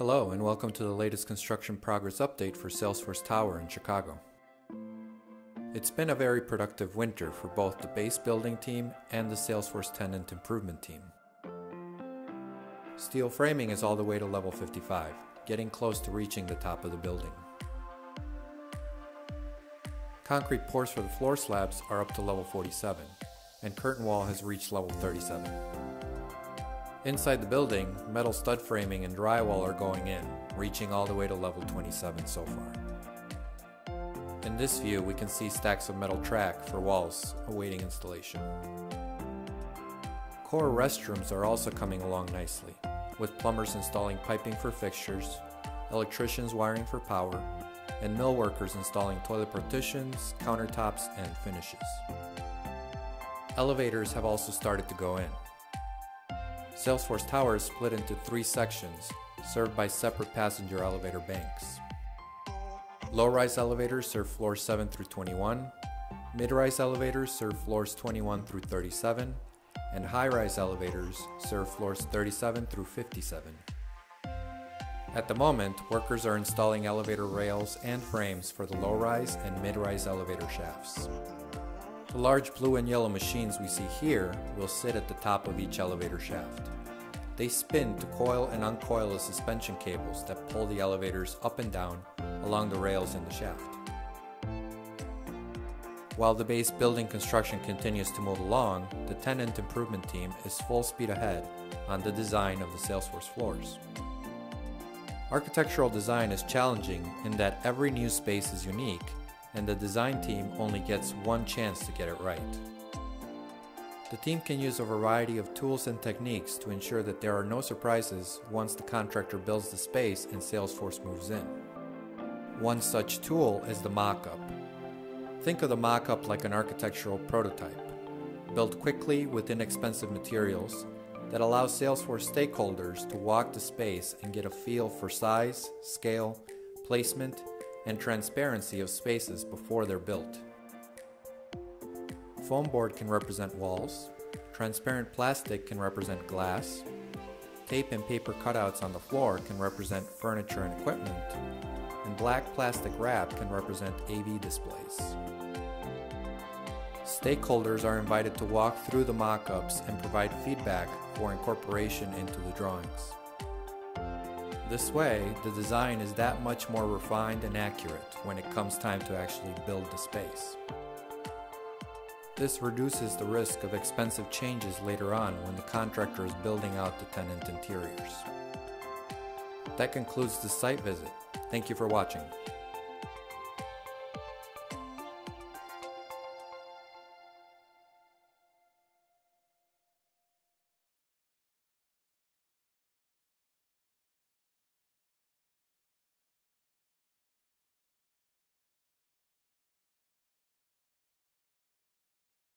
Hello, and welcome to the latest construction progress update for Salesforce Tower in Chicago. It's been a very productive winter for both the base building team and the Salesforce tenant improvement team. Steel framing is all the way to level 55, getting close to reaching the top of the building. Concrete pours for the floor slabs are up to level 47, and curtain wall has reached level 37. Inside the building, metal stud framing and drywall are going in, reaching all the way to level 27 so far. In this view, we can see stacks of metal track for walls awaiting installation. Core restrooms are also coming along nicely, with plumbers installing piping for fixtures, electricians wiring for power, and mill workers installing toilet partitions, countertops, and finishes. Elevators have also started to go in. Salesforce Tower is split into three sections, served by separate passenger elevator banks. Low-rise elevators serve floors 7 through 21, mid-rise elevators serve floors 21 through 37, and high-rise elevators serve floors 37 through 57. At the moment, workers are installing elevator rails and frames for the low-rise and mid-rise elevator shafts. The large blue and yellow machines we see here will sit at the top of each elevator shaft. They spin to coil and uncoil the suspension cables that pull the elevators up and down along the rails in the shaft. While the base building construction continues to move along, the tenant improvement team is full speed ahead on the design of the Salesforce floors. Architectural design is challenging in that every new space is unique and the design team only gets one chance to get it right. The team can use a variety of tools and techniques to ensure that there are no surprises once the contractor builds the space and Salesforce moves in. One such tool is the mock-up. Think of the mock-up like an architectural prototype, built quickly with inexpensive materials that allows Salesforce stakeholders to walk the space and get a feel for size, scale, placement, and transparency of spaces before they're built. Foam board can represent walls, transparent plastic can represent glass, tape and paper cutouts on the floor can represent furniture and equipment, and black plastic wrap can represent AV displays. Stakeholders are invited to walk through the mock-ups and provide feedback for incorporation into the drawings. This way, the design is that much more refined and accurate when it comes time to actually build the space. This reduces the risk of expensive changes later on when the contractor is building out the tenant interiors. That concludes the site visit. Thank you for watching.